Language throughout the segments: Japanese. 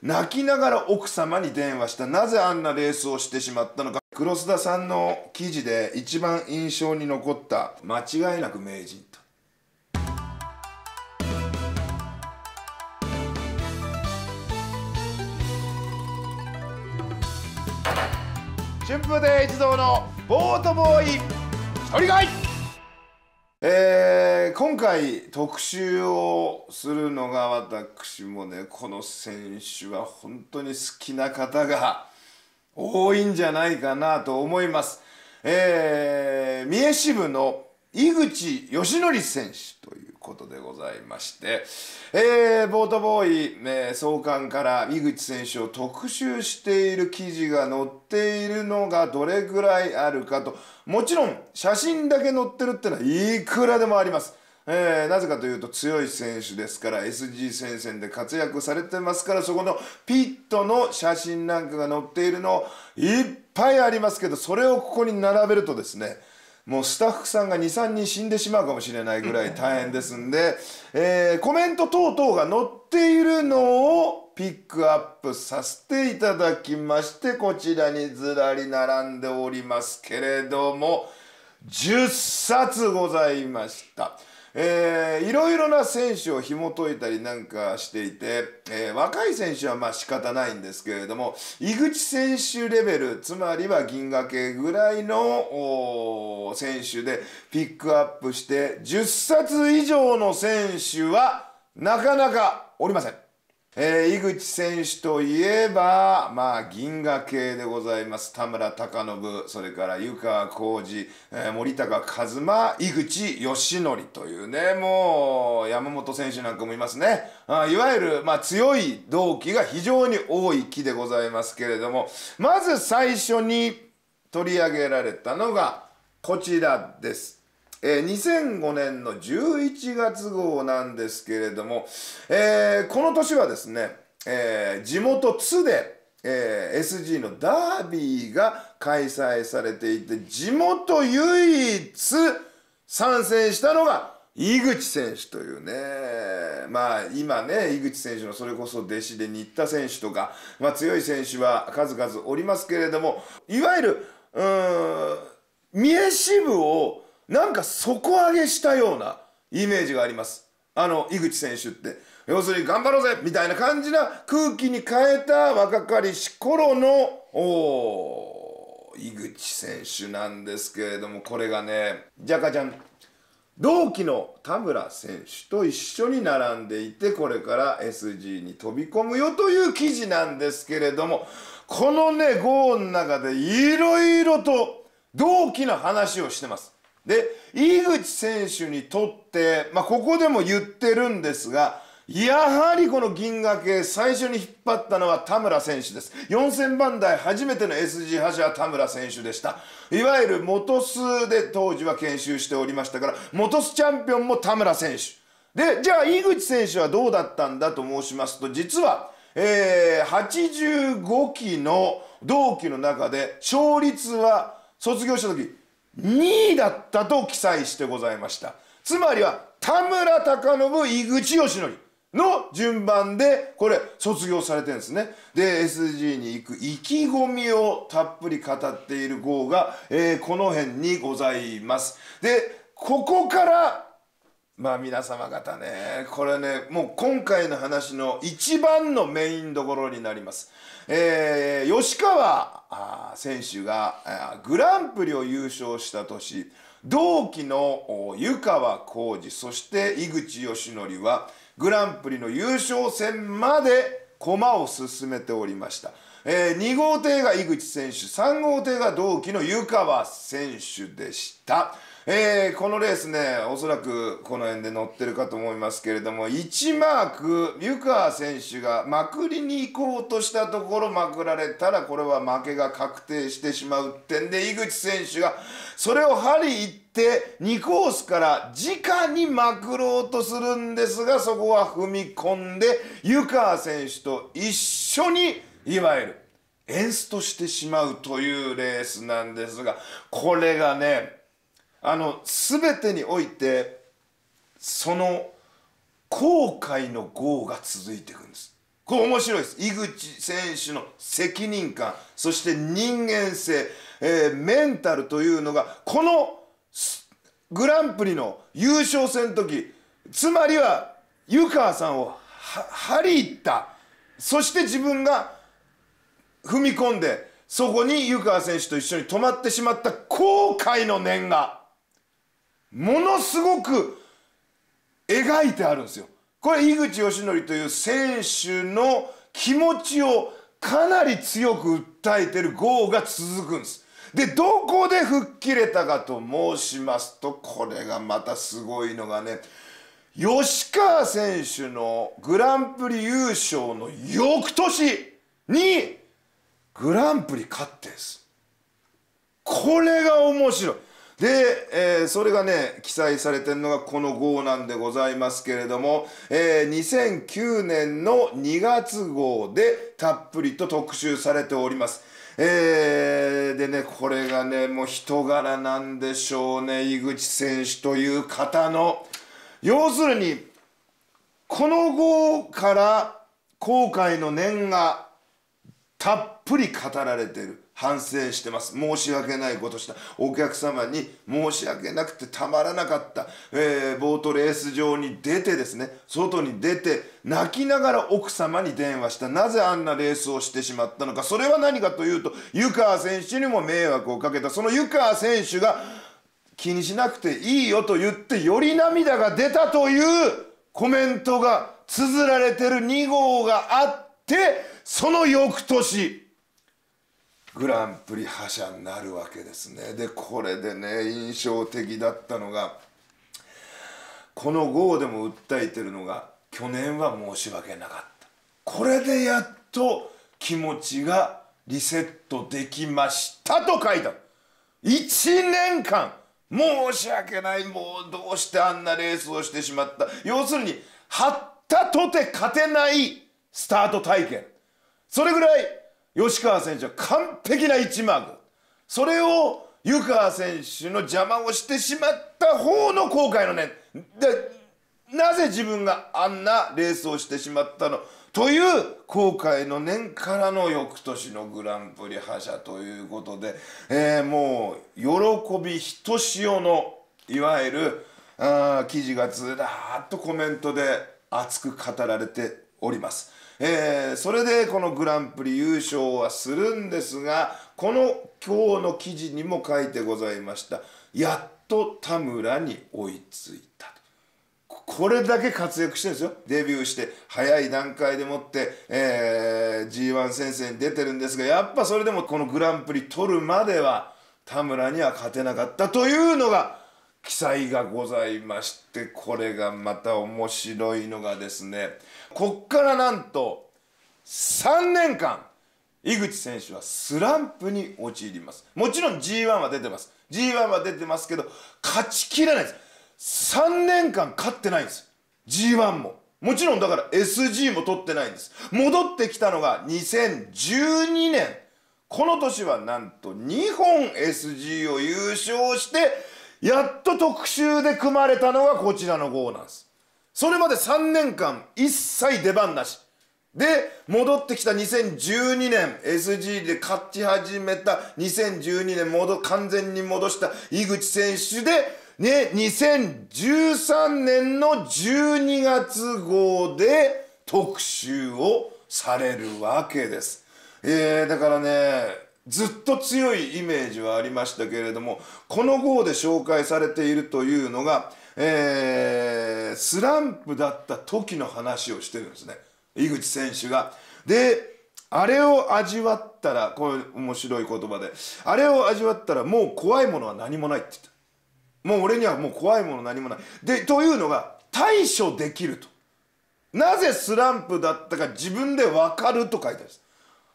泣きながら奥様に電話した。なぜあんなレースをしてしまったのか。黒須田さんの記事で一番印象に残った。間違いなく名人と。春風亭一同のボートボーイ一人買い、今回特集をするのが私もねこの選手は本当に好きな方が多いんじゃないかなと思います。えー、三重支部の井口義則選手ということでございまして、えー、ボートボーイ、えー、創刊から井口選手を特集している記事が載っているのがどれぐらいあるかともちろん写真だけ載ってるってのはいくらでもあります。えー、なぜかというと強い選手ですから SG 戦線で活躍されてますからそこのピットの写真なんかが載っているのいっぱいありますけどそれをここに並べるとですねもうスタッフさんが23人死んでしまうかもしれないぐらい大変ですんで、えー、コメント等々が載っているのをピックアップさせていただきましてこちらにずらり並んでおりますけれども10冊ございました。えー、いろいろな選手を紐解いたりなんかしていて、えー、若い選手はまあ仕方ないんですけれども井口選手レベルつまりは銀河系ぐらいの選手でピックアップして10冊以上の選手はなかなかおりません。えー、井口選手といえば、まあ、銀河系でございます。田村貴信、それから湯川浩二、えー、森高一馬、井口義則というね、もう、山本選手なんかもいますね。あいわゆる、まあ、強い同期が非常に多い木でございますけれども、まず最初に取り上げられたのが、こちらです。えー、2005年の11月号なんですけれども、えー、この年はですね、えー、地元津で、えー、SG のダービーが開催されていて地元唯一参戦したのが井口選手というねまあ今ね井口選手のそれこそ弟子で新田選手とか、まあ、強い選手は数々おりますけれどもいわゆるうん三重支部をなんか底上げしたようなイメージがあります。あの井口選手って。要するに頑張ろうぜみたいな感じな空気に変えた若かりし頃の井口選手なんですけれどもこれがねじゃかじゃん同期の田村選手と一緒に並んでいてこれから SG に飛び込むよという記事なんですけれどもこのね号の中でいろいろと同期の話をしてます。で井口選手にとって、まあ、ここでも言ってるんですがやはりこの銀河系最初に引っ張ったのは田村選手です。4000番台初めての SG 覇者は田村選手でした。いわゆる元栖で当時は研修しておりましたから元栖チャンピオンも田村選手。でじゃあ井口選手はどうだったんだと申しますと実は、えー、85期の同期の中で勝率は卒業した時2位だったと記載してございました。つまりは田村隆信井口義則の順番でこれ卒業されてるんですね。で SG に行く意気込みをたっぷり語っている号が、えー、この辺にございます。でここからまあ皆様方ねこれねもう今回の話の一番のメインどころになります。えー、吉川選手がグランプリを優勝した年同期の湯川浩二そして井口義則はグランプリの優勝戦まで駒を進めておりました。えー、2号艇が井口選手3号艇が同期の湯川選手でした。えー、このレースねおそらくこの辺で乗ってるかと思いますけれども1マーク湯川選手がまくりに行こうとしたところまくられたらこれは負けが確定してしまう点で井口選手がそれを針行って2コースから直にまくろうとするんですがそこは踏み込んで湯川選手と一緒にいわゆるエンストしてしまうというレースなんですがこれがねあの全てにおいてその後悔の業が続いていくんです。これ面白いです。井口選手の責任感そして人間性、えー、メンタルというのがこのグランプリの優勝戦の時つまりは湯川さんを張り入った。そして自分が踏み込んでそこに湯川選手と一緒に止まってしまった後悔の念が。ものすごく描いてあるんですよ。これ井口義則という選手の気持ちをかなり強く訴えてる号が続くんです。でどこで吹っ切れたかと申しますとこれがまたすごいのがね吉川選手のグランプリ優勝の翌年にグランプリ勝ってんですこれが面白いで、えー、それがね記載されてるのがこの号なんでございますけれども、えー、2009年の2月号でたっぷりと特集されております。えー、でねこれがねもう人柄なんでしょうね井口選手という方の。要するにこの号から後悔の念がたっぷり語られてる。反省してます。申し訳ないことした。お客様に申し訳なくてたまらなかった、えー、ボートレース場に出てですね。外に出て泣きながら奥様に電話した。なぜあんなレースをしてしまったのか。それは何かというと湯川選手にも迷惑をかけた。その湯川選手が気にしなくていいよと言ってより涙が出たというコメントが綴られてる2号があってその翌年グランプリ覇者になるわけですね。でこれでね印象的だったのがこの号でも訴えてるのが去年は申し訳なかった。これでやっと気持ちがリセットできましたと書いた。1年間申し訳ない。もうどうしてあんなレースをしてしまった。要するに張ったとて勝てないスタート体験。それぐらい吉川選手は完璧な1マークそれを湯川選手の邪魔をしてしまった方の後悔の念。でなぜ自分があんなレースをしてしまったの？という後悔の念からの翌年のグランプリ覇者ということで、えー、もう喜びひとしおのいわゆるあ記事がずらっとコメントで熱く語られております。えー、それでこのグランプリ優勝はするんですがこの今日の記事にも書いてございました。やっと田村に追いついたこれだけ活躍してるんですよ。デビューして早い段階でもって、えー、G1 先生に出てるんですがやっぱそれでもこのグランプリ取るまでは田村には勝てなかったというのが記載がございましてこれがまた面白いのがですねこっからなんと3年間井口選手はスランプに陥ります。もちろん G1 は出てます。G1 は出てますけど勝ちきれないです。3年間勝ってないんです。G1 も。もちろんだから SG も取ってないんです。戻ってきたのが2012年。この年はなんと2本 SG を優勝してやっと特集で組まれたのがこちらの号なんですそれまで3年間一切出番なしで戻ってきた2012年 SG で勝ち始めた2012年戻完全に戻した井口選手でね2013年の12月号で特集をされるわけです。えー、だからねずっと強いイメージはありましたけれどもこの号で紹介されているというのがえー、スランプだった時の話をしてるんですね。井口選手が。であれを味わったらこれ面白い言葉であれを味わったらもう怖いものは何もないって言った。もう俺にはもう怖いもの何もない。でというのが対処できると。なぜスランプだったか自分で分かると書いてあるんです。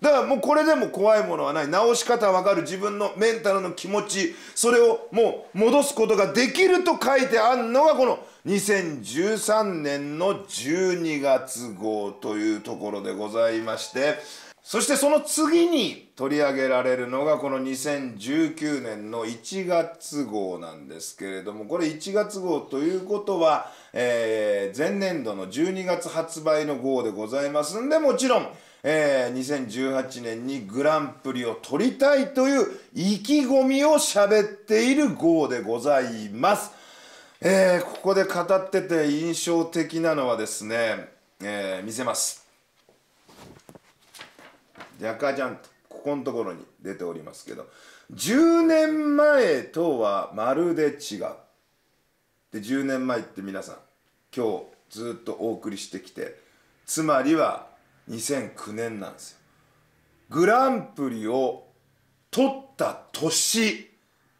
だからもうこれでも怖いものはない。直し方わかる自分のメンタルの気持ち。それをもう戻すことができると書いてあるのがこの2013年の12月号というところでございまして。そしてその次に取り上げられるのがこの2019年の1月号なんですけれども。これ1月号ということは、え、前年度の12月発売の号でございますんでもちろん、えー、2018年にグランプリを取りたいという意気込みを喋っている号でございます。えー、ここで語ってて印象的なのはですね、えー、見せます。ジャカジャンとここのところに出ておりますけど10年前とはまるで違うで10年前って皆さん今日ずっとお送りしてきてつまりは2009年なんですよ。グランプリを取った年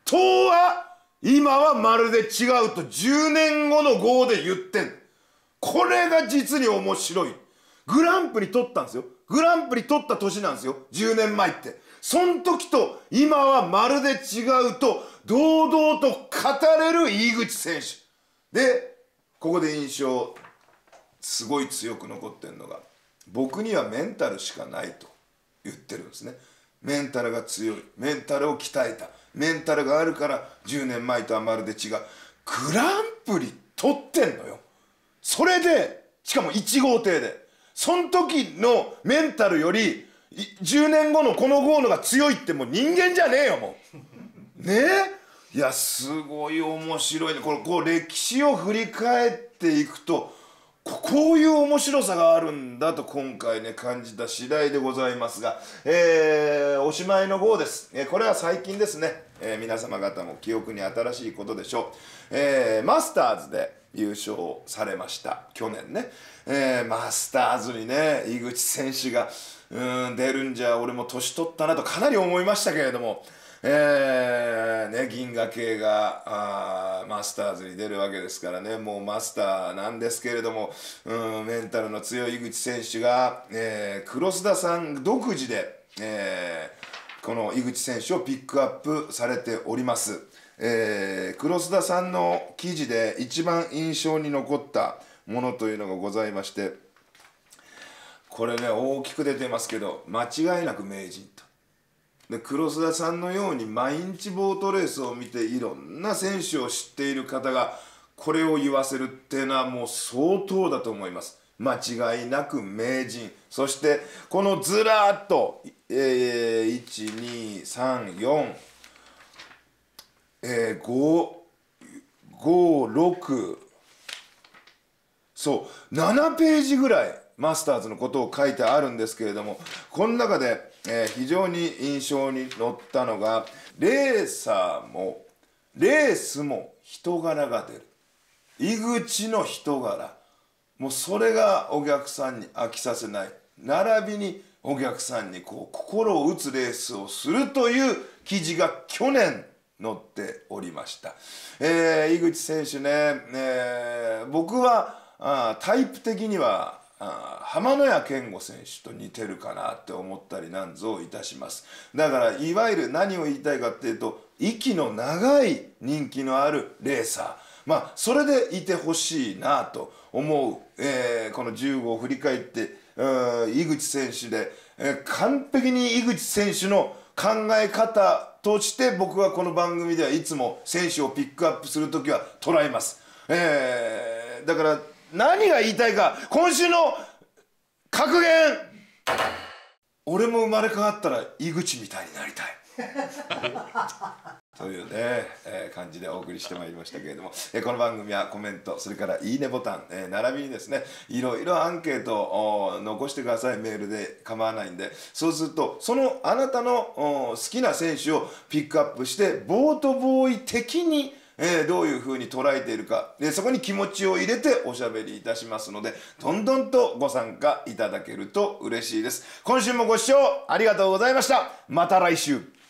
とは今はまるで違うと10年後の号で言ってんこれが実に面白い。グランプリ取ったんですよ。グランプリ取った年なんですよ。10年前って。そん時と今はまるで違うと堂々と語れる井口選手。でここで印象すごい強く残ってるのが僕にはメンタルしかないと言ってるんですね。メンタルが強い。メンタルを鍛えた。メンタルがあるから10年前とはまるで違う。グランプリ取ってんのよ。それでしかも1号艇で。その時のメンタルより10年後のこのゴールが強いってもう人間じゃねえよもう。ねえ。いやすごい面白いね。これこう歴史を振り返っていくとこういう面白さがあるんだと今回ね感じた次第でございますが、えー、おしまいの号です、えー、これは最近ですね、えー、皆様方も記憶に新しいことでしょう、えー、マスターズで優勝されました。去年ね、えー、マスターズにね井口選手がうん出るんじゃ俺も年取ったなとかなり思いましたけれども、えーね、銀河系があマスターズに出るわけですからねもうマスターなんですけれどもうんメンタルの強い井口選手が、えー、黒須田さん独自で、えー、この井口選手をピックアップされております。えー、黒須田さんの記事で一番印象に残ったものというのがございましてこれね大きく出てますけど間違いなく名人。で黒須田さんのように毎日ボートレースを見ていろんな選手を知っている方がこれを言わせるっていうのはもう相当だと思います。間違いなく名人そしてこのずらっと、えー、1234えー、556そう7ページぐらいマスターズのことを書いてあるんですけれどもこの中で、えー、非常に印象に載ったのがレーサーもレースも人柄が出る。井口の人柄。もうそれがお客さんに飽きさせない。並びにお客さんにこう心を打つレースをするという記事が去年乗っておりました、えー、井口選手ね、えー、僕はあタイプ的にはあ浜野谷健吾選手と似てるかなって思ったりなんぞいたします。だからいわゆる何を言いたいかっていうと息の長い人気のあるレーサー。まあそれでいてほしいなと思う、えー、この15を振り返って井口選手で、えー、完璧に井口選手の考え方として僕はこの番組ではいつも選手をピックアップする時は捉えます、えー、だから何が言いたいか今週の格言。俺も生まれ変わったら井口みたいになりたい。というね、えー、感じでお送りしてまいりましたけれども、えー、この番組はコメントそれからいいねボタン、えー、並びにですねいろいろアンケートを残してください。メールで構わないんで。そうするとそのあなたの好きな選手をピックアップしてボートボーイ的にえー、どういうふうに捉えているか。でそこに気持ちを入れておしゃべりいたしますのでどんどんとご参加いただけると嬉しいです。今週もご視聴ありがとうございました。また来週。